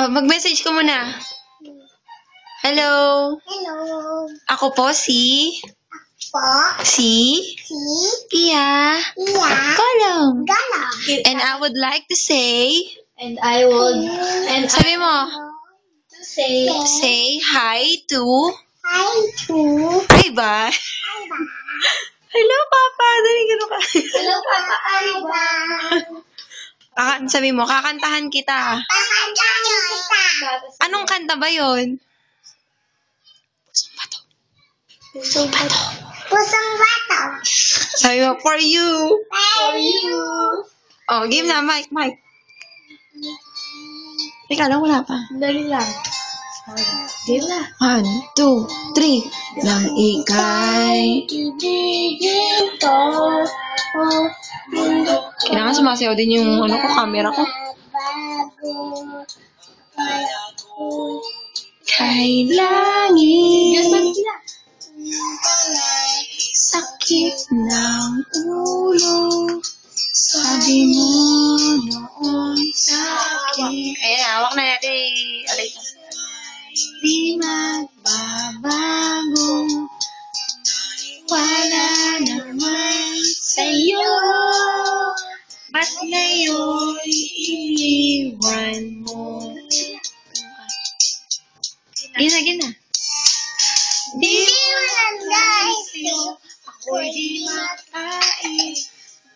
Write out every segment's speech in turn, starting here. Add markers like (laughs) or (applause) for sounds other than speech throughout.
Oh, mag-message ka muna. Hello. Hello. Ako po si... Po. Si... Si. Pia. Iya. Kolong. Gala. And I would like to say... And I would, and Sabi mo, to say, say hi to... Hi to. Ay ba? Hello, Papa. Dali, gano'n ka. Hello, Papa Iba. (laughs) Kaka- sabi mo, kakantahan kita. Pakantahan kita. Anong kanta ba yon? Pusong bato. Pusong bato. Sabi mo, for you. For you. Oh, game na, Mike, Mike. Teka lang, wala pa. Dali lang. Game na. One, two, three. Nang ikay. Ibigin ko, oh, mundo Kailangan sumasayaw din yung ano ko, camera ko. Kay langit. Sakit ng ulo. Sabi mo noon sa akin. Ayan, hawak na natin. Alita. Di magbabago. Gina, gina. Di nagay sa'yo. Ako'y di makain.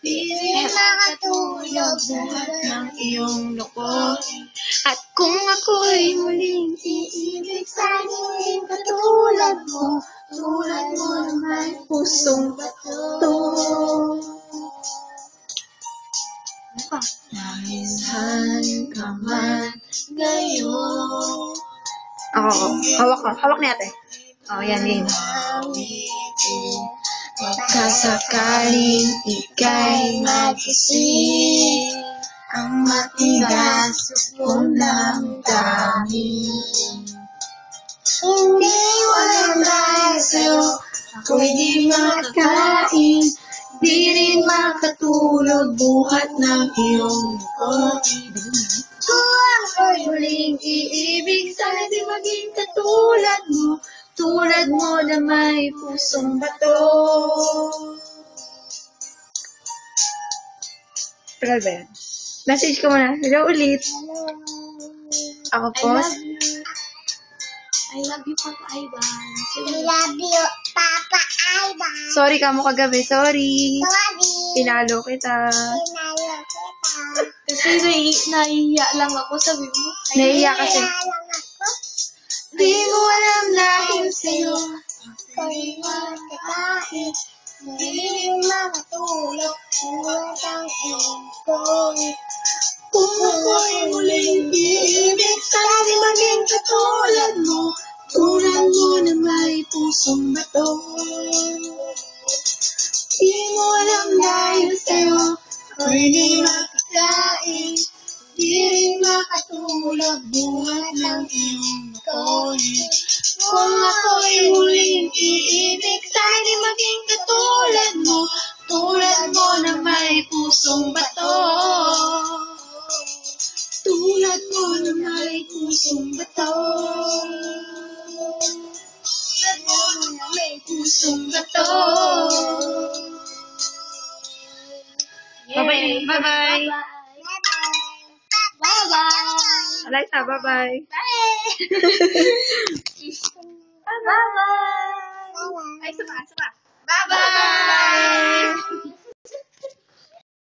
Di makatulog buhat ng iyong loko. At kung ako'y muling Iibig sa dilim katulad mo. Tulad mo naman pusong bato. Naisan ka man ngayon. Oo, hawak ka. Hawak ni ate. Oo, yan, yan. Magkasakaling ika'y magising ang matigas mong damdamin. Hindi mo nagay sa'yo. Ako'y di makakain, di rin makatulog buhat ng iyong lukot. Katulad mo, tulad mo na may pusong bato. Tagal ba yan? Message ko muna. Hello ulit. Ako I po. love you. I love you, Papa Ivan. I love you, Papa Ivan. Sorry ka mo kagabi. Sorry. Sorry. Pinalo kita. Pinalo kita. Kasi nai naiiya lang ako, sabi mo. Naiiya kasi. Kaya lang ako. Di mo alam dahil sa'yo. Ako'y makakain. Hindi makatulog. Tulad ang iyong kulit. Kung ako'y muling iibig, sana maging katulad mo. Tulad mo na may pusong bato. Di mo alam dahil sa'yo, ako'y di makakain. Di rin makatulog buhat ng iyong kulit. Kung ako'y muling iibig, sana maging katulad mo. Tulad mo na may pusong bato. Tulad mo na may pusong bato. Tulad mo na may pusong bato. Bye-bye. Bye-bye. Bye-bye. Alexa, bye-bye. Bye-bye! Bye-bye! Ay, sama, sama. Bye-bye!